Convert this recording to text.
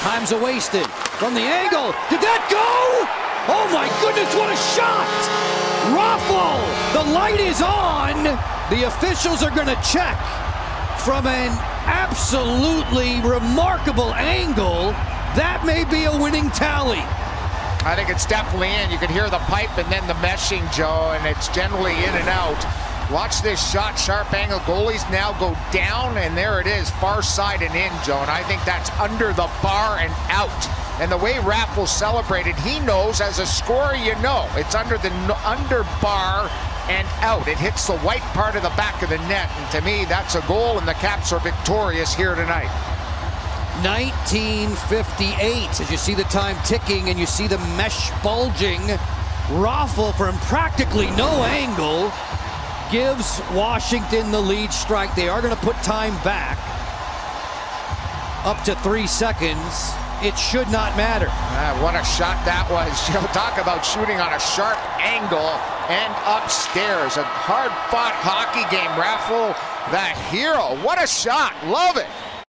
Time's a wasted. From the angle. Did that go? Oh my goodness, what a shot! Raffl! The light is on! The officials are going to check from an absolutely remarkable angle. That may be a winning tally. I think it's definitely in. You can hear the pipe and then the meshing, Joe, and it's generally in and out. Watch this shot, sharp angle. Goalies now go down, and there it is, far side and in, Joe. And I think that's under the bar and out. And the way Raffl celebrated, he knows as a scorer, you know, it's under the under bar and out. It hits the white part of the back of the net. And to me, that's a goal, and the Caps are victorious here tonight. 1958 as you see the time ticking and you see the mesh bulging. Raffl from practically no angle gives Washington the lead strike. They are going to put time back up to three seconds. It should not matter. Ah, what a shot that was. You know, talk about shooting on a sharp angle and upstairs. A hard fought hockey game. Raffl, the hero. What a shot. Love it.